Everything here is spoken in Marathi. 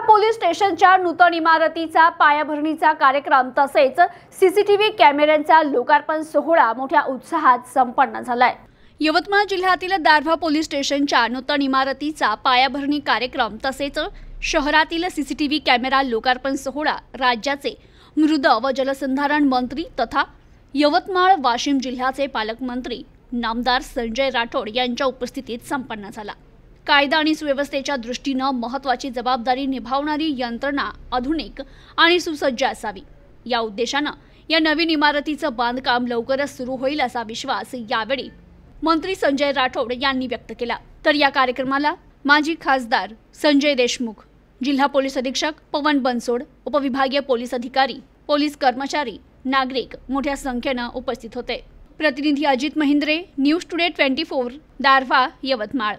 पोलीस स्टेशनच्या नूतन इमारतीचा पायाभरणीचा कार्यक्रम तसेच सीसीटीव्ही कॅमेऱ्यांचा लोकार्पण सोहळा मोठ्या उत्साहात संपन्न झालाय. यवतमाळ जिल्ह्यातील दारव्हा पोलीस स्टेशनच्या नूतन इमारतीचा पायाभरणी कार्यक्रम तसेच शहरातील सीसीटीव्ही कॅमेरा लोकार्पण सोहळा राज्याचे मृद व जलसंधारण मंत्री तथा यवतमाळ वाशिम जिल्ह्याचे पालकमंत्री नामदार संजय राठोड यांच्या उपस्थितीत संपन्न झाला. कायदा आणि सुव्यवस्थेच्या दृष्टीनं महत्त्वाची जबाबदारी निभावणारी यंत्रणा आधुनिक आणि सुसज्ज असावी. या उद्देशानं या नवीन इमारतीचं बांधकाम लवकरच सुरू होईल असा विश्वास यावेळी मंत्री संजय राठोड यांनी व्यक्त केला. तर या कार्यक्रमाला माजी खासदार संजय देशमुख जिल्हा पोलीस अधीक्षक पवन बनसोड उपविभागीय पोलीस अधिकारी पोलीस कर्मचारी नागरिक मोठ्या संख्येनं उपस्थित होते. प्रतिनिधी Ajit Mahindre news today twenty four Darwha Yavatmal.